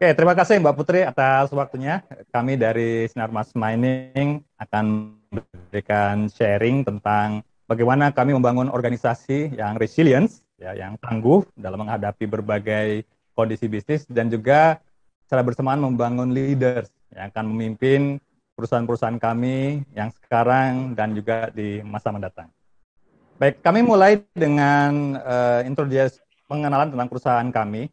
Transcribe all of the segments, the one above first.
Oke, terima kasih Mbak Putri atas waktunya. Kami dari Sinar Mas Mining akan memberikan sharing tentang bagaimana kami membangun organisasi yang resilience, ya, yang tangguh dalam menghadapi berbagai kondisi bisnis dan juga secara bersamaan membangun leaders yang akan memimpin perusahaan-perusahaan kami yang sekarang dan juga di masa mendatang. Baik, kami mulai dengan uh, introduce pengenalan tentang perusahaan kami.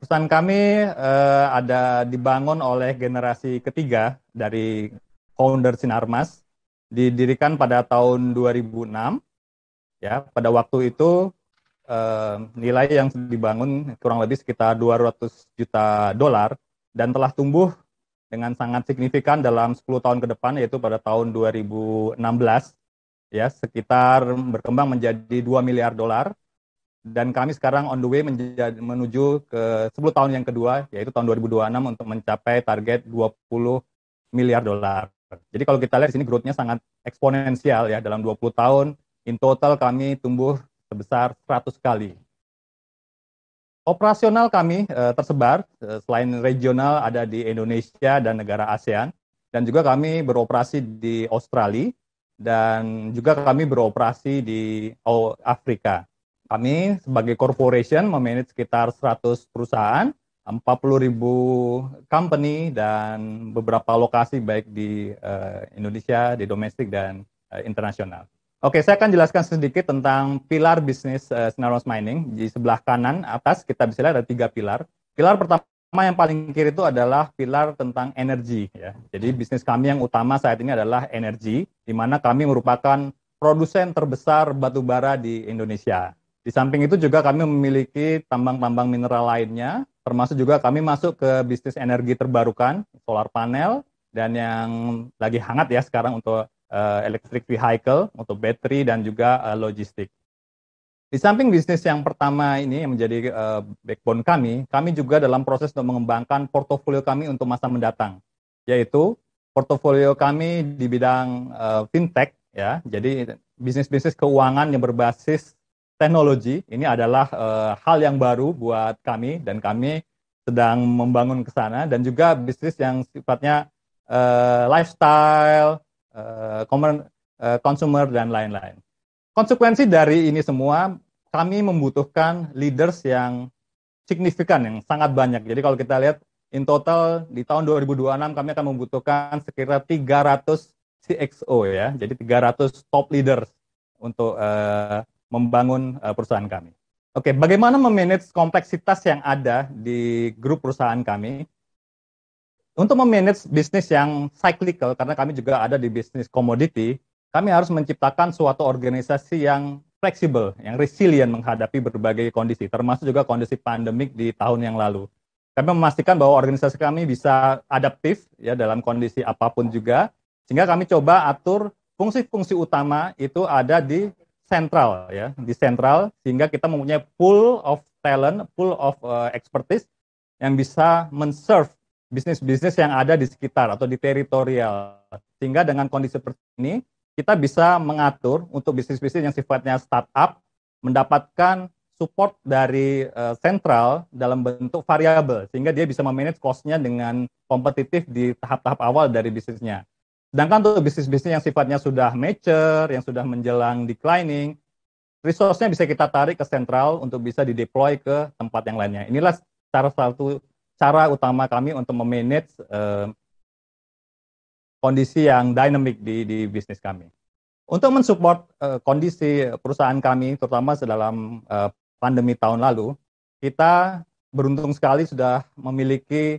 Perusahaan kami uh, ada dibangun oleh generasi ketiga dari founder Sinarmas, didirikan pada tahun 2006. Ya, pada waktu itu uh, nilai yang dibangun kurang lebih sekitar 200 juta dolar dan telah tumbuh dengan sangat signifikan dalam 10 tahun ke depan yaitu pada tahun 2016 ya sekitar berkembang menjadi 2 miliar dolar dan kami sekarang on the way menjadi, menuju ke 10 tahun yang kedua, yaitu tahun 2026 untuk mencapai target 20 miliar dolar. Jadi kalau kita lihat di sini growth-nya sangat eksponensial ya, dalam 20 tahun, in total kami tumbuh sebesar 100 kali. Operasional kami eh, tersebar, eh, selain regional ada di Indonesia dan negara ASEAN, dan juga kami beroperasi di Australia, dan juga kami beroperasi di Afrika. Kami sebagai corporation memanage sekitar 100 perusahaan, 40 ribu company, dan beberapa lokasi baik di uh, Indonesia, di domestik, dan uh, internasional. Oke, saya akan jelaskan sedikit tentang pilar bisnis uh, Sinaros Mining. Di sebelah kanan atas kita bisa lihat ada tiga pilar. Pilar pertama yang paling kiri itu adalah pilar tentang energi. Ya. Jadi bisnis kami yang utama saat ini adalah energi, di mana kami merupakan produsen terbesar batu bara di Indonesia. Di samping itu juga kami memiliki tambang-tambang mineral lainnya, termasuk juga kami masuk ke bisnis energi terbarukan, solar panel, dan yang lagi hangat ya sekarang untuk uh, electric vehicle, untuk battery dan juga uh, logistik. Di samping bisnis yang pertama ini yang menjadi uh, backbone kami, kami juga dalam proses untuk mengembangkan portofolio kami untuk masa mendatang, yaitu portofolio kami di bidang uh, fintech ya. Jadi bisnis-bisnis keuangan yang berbasis teknologi ini adalah uh, hal yang baru buat kami dan kami sedang membangun ke sana dan juga bisnis yang sifatnya uh, lifestyle, uh, consumer dan lain-lain. Konsekuensi dari ini semua kami membutuhkan leaders yang signifikan yang sangat banyak. Jadi kalau kita lihat in total di tahun 2026 kami akan membutuhkan sekitar 300 CXO ya. Jadi 300 top leaders untuk uh, membangun uh, perusahaan kami. Oke, bagaimana memanage kompleksitas yang ada di grup perusahaan kami? Untuk memanage bisnis yang cyclical, karena kami juga ada di bisnis komoditi, kami harus menciptakan suatu organisasi yang fleksibel, yang resilient menghadapi berbagai kondisi, termasuk juga kondisi pandemik di tahun yang lalu. Kami memastikan bahwa organisasi kami bisa adaptif ya dalam kondisi apa pun juga, sehingga kami coba atur fungsi-fungsi utama itu ada di sentral ya di sentral sehingga kita mempunyai pool of talent, pool of uh, expertise yang bisa menserve bisnis-bisnis yang ada di sekitar atau di teritorial. Sehingga dengan kondisi seperti ini kita bisa mengatur untuk bisnis-bisnis yang sifatnya startup mendapatkan support dari uh, dalam bentuk variabel sehingga dia bisa memanage cost-nya dengan kompetitif di tahap-tahap awal dari bisnisnya. Sedangkan untuk bisnis-bisnis yang sifatnya sudah mature, yang sudah menjelang declining, resource-nya bisa kita tarik ke sentral untuk bisa dideploy ke tempat yang lainnya. Inilah cara satu cara utama kami untuk memanage uh, kondisi yang dynamic di, di bisnis kami. Untuk mensupport uh, kondisi perusahaan kami, terutama dalam uh, pandemi tahun lalu, kita beruntung sekali sudah memiliki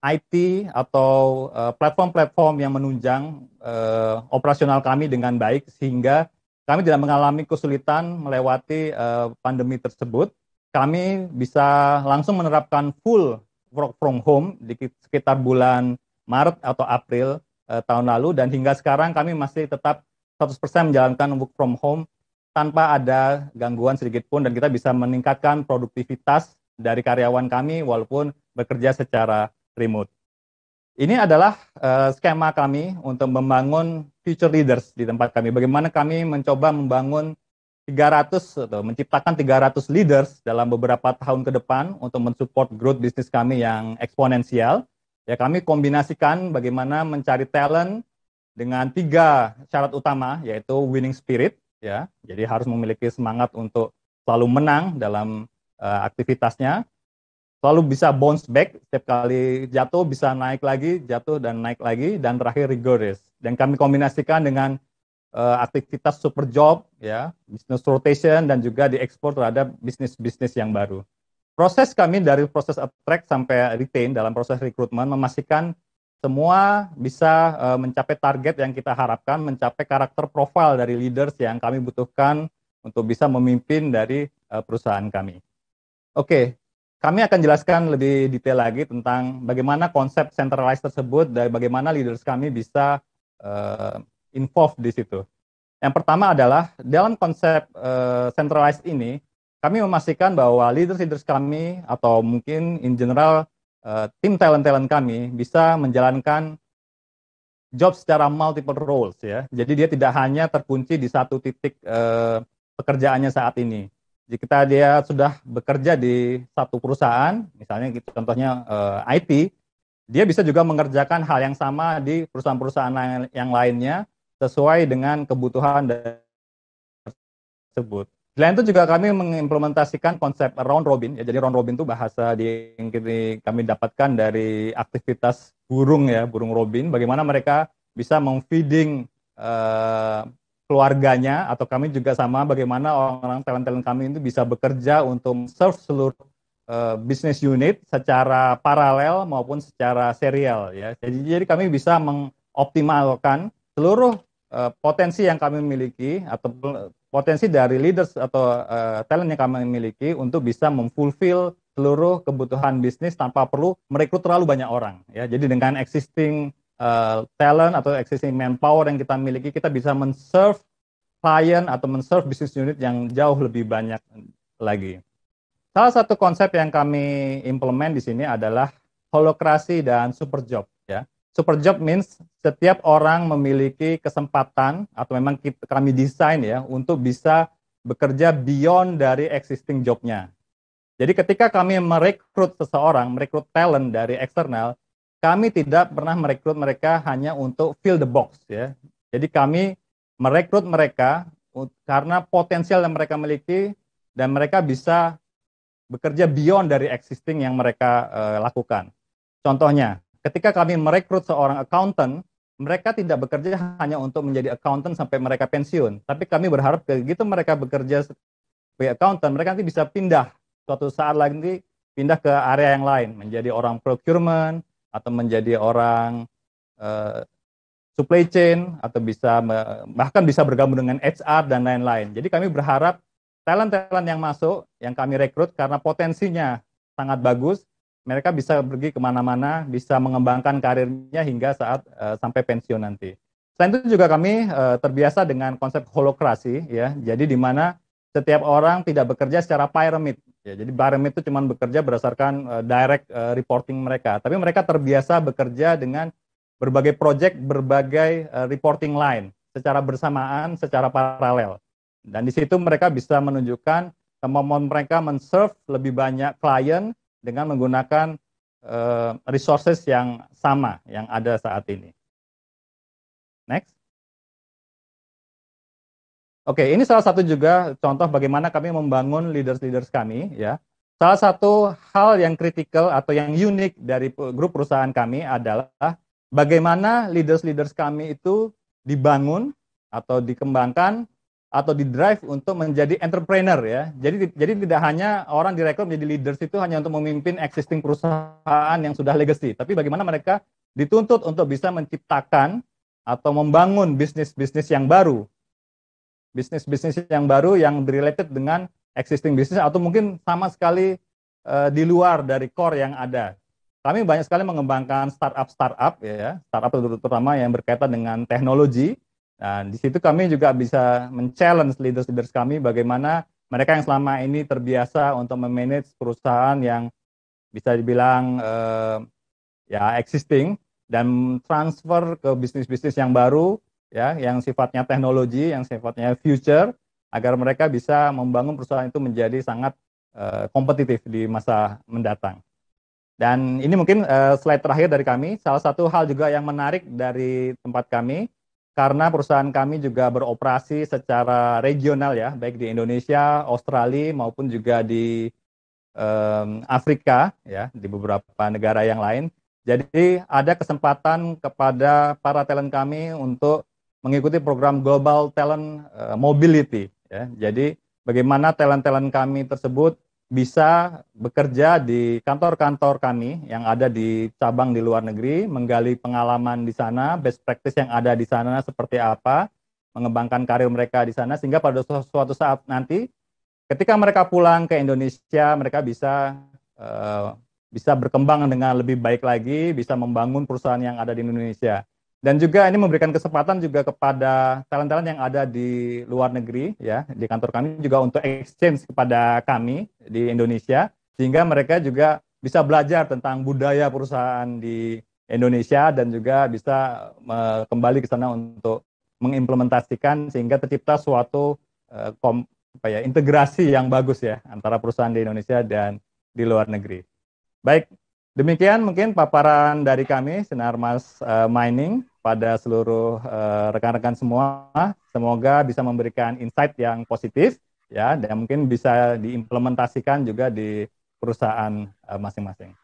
IT atau eh, platform-platform yang menunjang uh, operasional kami dengan baik sehingga kami tidak mengalami kesulitan melewati uh, pandemi tersebut. Kami bisa langsung menerapkan full work from home di sekitar bulan Maret atau April uh, tahun lalu dan hingga sekarang kami masih tetap 100% menjalankan work from home tanpa ada gangguan sedikit pun dan kita bisa meningkatkan produktivitas dari karyawan kami walaupun bekerja secara remote. Ini adalah uh, skema kami untuk membangun future leaders di tempat kami. Bagaimana kami mencoba membangun 300 atau menciptakan 300 leaders dalam beberapa tahun ke depan untuk mensupport growth bisnis kami yang eksponensial. Ya, kami kombinasikan bagaimana mencari talent dengan tiga syarat utama yaitu winning spirit ya. Jadi harus memiliki semangat untuk selalu menang dalam uh, aktivitasnya. Selalu bisa bounce back setiap kali jatuh bisa naik lagi, jatuh dan naik lagi dan terakhir rigorous. Dan kami kombinasikan dengan uh, aktivitas super job ya, business rotation dan juga diekspor terhadap bisnis-bisnis yang baru. Proses kami dari proses attract sampai retain dalam proses rekrutmen memastikan semua bisa uh, mencapai target yang kita harapkan, mencapai karakter profil dari leaders yang kami butuhkan untuk bisa memimpin dari uh, perusahaan kami. Oke, okay. Kami akan jelaskan lebih detail lagi tentang bagaimana konsep centralized tersebut dan bagaimana leaders kami bisa uh, involved di situ. Yang pertama adalah dalam konsep uh, centralized ini kami memastikan bahwa leaders-leaders kami atau mungkin in general uh, tim talent-talent kami bisa menjalankan job secara multiple roles ya. Jadi dia tidak hanya terkunci di satu titik uh, pekerjaannya saat ini. Jika dia sudah bekerja di satu perusahaan, misalnya gitu, contohnya uh, eh, IT, dia bisa juga mengerjakan hal yang sama di perusahaan-perusahaan yang lainnya sesuai dengan kebutuhan tersebut. Selain itu juga kami mengimplementasikan konsep round robin. Ya, jadi round robin itu bahasa yang kami dapatkan dari aktivitas burung ya, burung robin. Bagaimana mereka bisa memfeeding uh, keluarganya atau kami juga sama bagaimana orang-orang talent-talent kami itu bisa bekerja untuk serve seluruh uh, business unit secara paralel maupun secara serial ya. Jadi jadi kami bisa mengoptimalkan seluruh uh, potensi yang kami miliki atau potensi dari leaders atau uh, talent yang kami miliki untuk bisa memfulfill seluruh kebutuhan bisnis tanpa perlu merekrut terlalu banyak orang ya. Jadi dengan existing uh, talent atau existing manpower yang kita miliki kita bisa men-serve klien atau men-serve business unit yang jauh lebih banyak lagi. Salah satu konsep yang kami implement di sini adalah holokrasi dan super job ya. Super job means setiap orang memiliki kesempatan atau memang kita, kami desain ya untuk bisa bekerja beyond dari existing jobnya. Jadi ketika kami merekrut seseorang, merekrut talent dari eksternal, kami tidak pernah merekrut mereka hanya untuk fill the box ya. Jadi kami merekrut mereka karena potensial yang mereka miliki dan mereka bisa bekerja beyond dari existing yang mereka uh, lakukan. Contohnya, ketika kami merekrut seorang accountant, mereka tidak bekerja hanya untuk menjadi accountant sampai mereka pensiun, tapi kami berharap begitu mereka bekerja sebagai accountant, mereka nanti bisa pindah suatu saat lagi pindah ke area yang lain, menjadi orang procurement atau menjadi orang uh, supply chain atau bisa bahkan bisa bergabung dengan HR dan lain-lain. Jadi kami berharap talent-talent yang masuk, yang kami rekrut karena potensinya sangat bagus, mereka bisa pergi ke mana-mana, bisa mengembangkan karirnya hingga saat uh, sampai pensiun nanti. Selain itu juga kami uh, terbiasa dengan konsep holokrasi, ya. Jadi di mana setiap orang tidak bekerja secara pyramid. Ya, jadi pyramid itu cuma bekerja berdasarkan uh, direct uh, reporting mereka, tapi mereka terbiasa bekerja dengan berbagai project, berbagai uh, reporting line secara bersamaan, secara paralel. Dan di situ mereka bisa menunjukkan kemampuan mereka men-serve lebih banyak klien dengan menggunakan uh, resources yang sama yang ada saat ini. Next. Oke, ini salah satu juga contoh bagaimana kami membangun leaders-leaders kami ya. Salah satu hal yang kritikal atau yang unik dari grup perusahaan kami adalah bagaimana leaders-leaders kami itu dibangun atau dikembangkan atau di drive untuk menjadi entrepreneur ya. Jadi jadi tidak hanya orang direkrut menjadi leaders itu hanya untuk memimpin existing perusahaan yang sudah legacy, tapi bagaimana mereka dituntut untuk bisa menciptakan atau membangun bisnis-bisnis yang baru. Bisnis-bisnis yang baru yang related dengan existing bisnis atau mungkin sama sekali uh, di luar dari core yang ada. Kami banyak sekali mengembangkan startup-startup ya, startup terutama yang berkaitan dengan teknologi Nah, di situ kami juga bisa men-challenge leaders-leaders kami bagaimana mereka yang selama ini terbiasa untuk memanage perusahaan yang bisa dibilang uh, ya existing dan transfer ke bisnis-bisnis yang baru ya yang sifatnya teknologi, yang sifatnya future agar mereka bisa membangun perusahaan itu menjadi sangat uh, kompetitif di masa mendatang. Dan ini mungkin uh, slide terakhir dari kami. Salah satu hal juga yang menarik dari tempat kami, karena perusahaan kami juga beroperasi secara regional ya, baik di Indonesia, Australia maupun juga di um, Afrika ya, di beberapa negara yang lain. Jadi ada kesempatan kepada para talent kami untuk mengikuti program Global Talent uh, Mobility. Ya. Jadi bagaimana talent-talent kami tersebut bisa bekerja di kantor-kantor kami yang ada di cabang di luar negeri, menggali pengalaman di sana, best practice yang ada di sana seperti apa, mengembangkan karir mereka di sana, sehingga pada suatu saat nanti, ketika mereka pulang ke Indonesia, mereka bisa uh, bisa berkembang dengan lebih baik lagi, bisa membangun perusahaan yang ada di Indonesia. Dan juga ini memberikan kesempatan juga kepada talent-talent yang ada di luar negeri ya, di kantor kami juga untuk exchange kepada kami di Indonesia sehingga mereka juga bisa belajar tentang budaya perusahaan di Indonesia dan juga bisa uh, kembali ke sana untuk mengimplementasikan sehingga tercipta suatu uh, kom, apa ya, integrasi yang bagus ya antara perusahaan di Indonesia dan di luar negeri. Baik, demikian mungkin paparan dari kami Sinar Mas uh, Mining pada seluruh eh, rekan-rekan uh, semua. Semoga bisa memberikan insight yang positif ya dan mungkin bisa diimplementasikan juga di perusahaan eh, masing-masing. Uh,